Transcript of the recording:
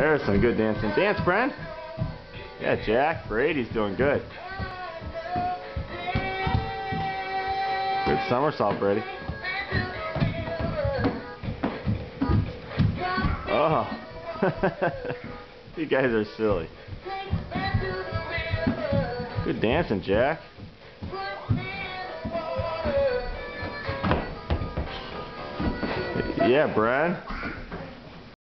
There's some good dancing. Dance, Bren. Yeah, Jack. Brady's doing good. Good somersault, Brady. Oh. you guys are silly. Good dancing, Jack. Yeah, Brad.